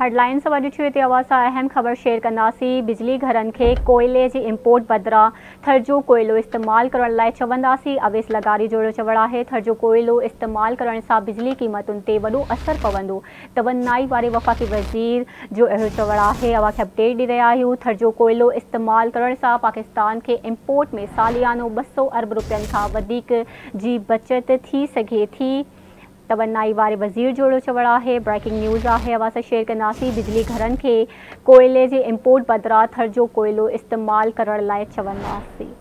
headlines मां ॾिठियूं हिते अवां असां अहम ख़बर शेयर कंदासीं बिजली घरनि खे कोयले जी इम्पोट बदिरां जो कोयलो इस्तेमालु करण लाइ चवंदासीं अवेस लगारी जोड़ो अहिड़ो चवणु आहे जो कोयलो इस्तेमालु करण सां बिजली क़ीमतुनि ते वॾो असरु पवंदो तवनाई वारे वफ़ाक़ी वज़ीर जो अहिड़ो चवणु आहे अवांखे अपडेट ॾेई रहिया आहियूं जो कोयलो इस्तेमालु करण सां पाकिस्तान खे इम्पोर्ट में सालियानो ॿ सौ अरब रुपियनि खां वधीक जी बचति थी सघे थी तबन्नाई वारे वज़ीर जोड़ो चवण है ब्रेकिंग न्यूज़ है अवां से शेयर कंदासीं बिजली घर के कोयले के इम्पोर्ट बदरा थर जो कोयलो इस्तेमाल करण लाइ चवंदासीं